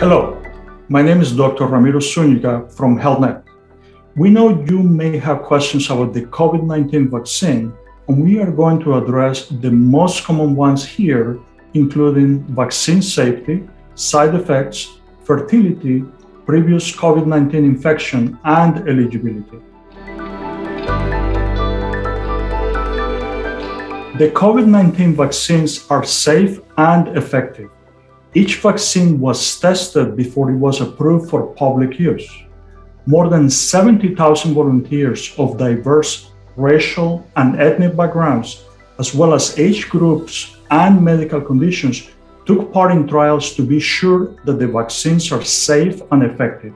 Hello, my name is Dr. Ramiro Zúñiga from Health Net. We know you may have questions about the COVID 19 vaccine, and we are going to address the most common ones here, including vaccine safety, side effects, fertility, previous COVID 19 infection, and eligibility. The COVID 19 vaccines are safe and effective. Each vaccine was tested before it was approved for public use. More than 70,000 volunteers of diverse racial and ethnic backgrounds, as well as age groups and medical conditions, took part in trials to be sure that the vaccines are safe and effective.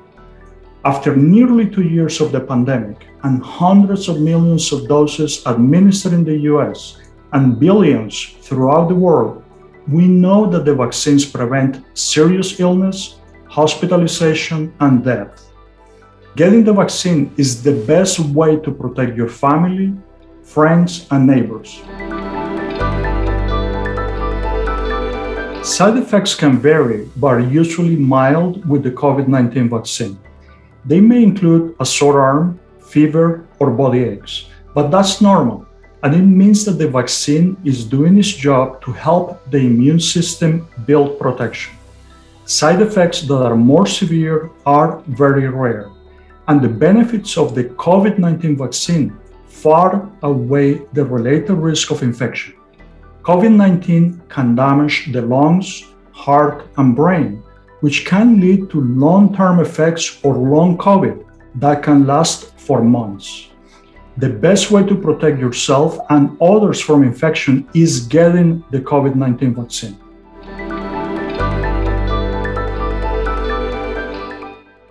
After nearly two years of the pandemic and hundreds of millions of doses administered in the US and billions throughout the world, we know that the vaccines prevent serious illness, hospitalization, and death. Getting the vaccine is the best way to protect your family, friends, and neighbors. Side effects can vary, but are usually mild with the COVID 19 vaccine. They may include a sore arm, fever, or body aches, but that's normal, and it means that the vaccine is doing its job to help the immune system build protection. Side effects that are more severe are very rare, and the benefits of the COVID 19 vaccine far outweigh the related risk of infection. COVID 19 can damage the lungs, heart, and brain, which can lead to long term effects or long COVID that can last for months. The best way to protect yourself and others from infection is getting the COVID 19 vaccine.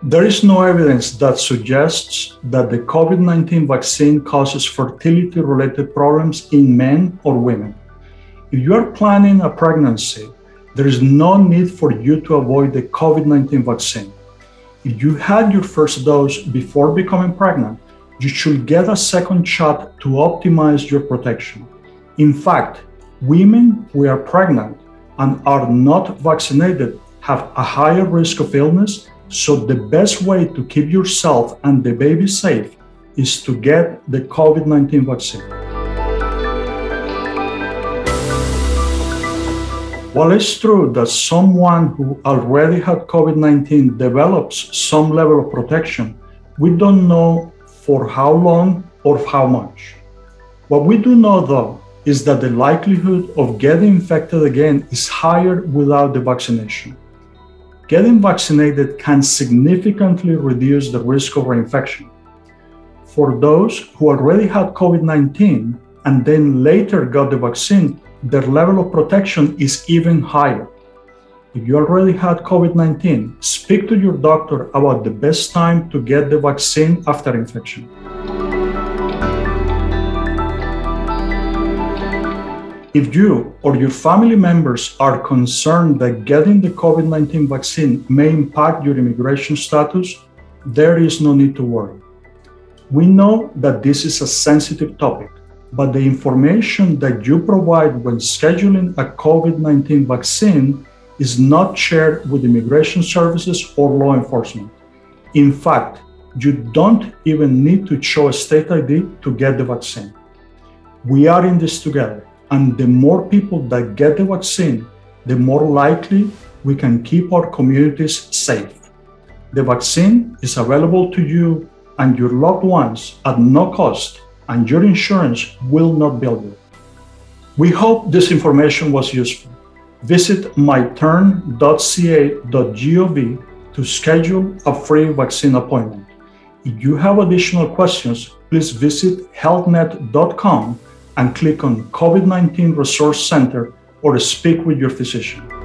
There is no evidence that suggests that the COVID 19 vaccine causes fertility related problems in men or women. If you are planning a pregnancy, there is no need for you to avoid the COVID 19 vaccine. If you had your first dose before becoming pregnant, you should get a second shot to optimize your protection. In fact, women who are pregnant and are not vaccinated have a higher risk of illness, so the best way to keep yourself and the baby safe is to get the COVID 19 vaccine. While it's true that someone who already had COVID 19 develops some level of protection, we don't know for how long or how much. What we do know, though, is that the likelihood of getting infected again is higher without the vaccination. Getting vaccinated can significantly reduce the risk of reinfection. For those who already had COVID 19 and then later got the vaccine, their level of protection is even higher. If you already had COVID 19, speak to your doctor about the best time to get the vaccine after infection. If you or your family members are concerned that getting the COVID 19 vaccine may impact your immigration status, there is no need to worry. We know that this is a sensitive topic but the information that you provide when scheduling a COVID 19 vaccine is not shared with immigration services or law enforcement. In fact, you don't even need to show a state ID to get the vaccine. We are in this together, and the more people that get the vaccine, the more likely we can keep our communities safe. The vaccine is available to you and your loved ones at no cost and your insurance will not bill you. We hope this information was useful. Visit myturn.ca.gov to schedule a free vaccine appointment. If you have additional questions, please visit healthnet.com and click on COVID 19 Resource Center or speak with your physician.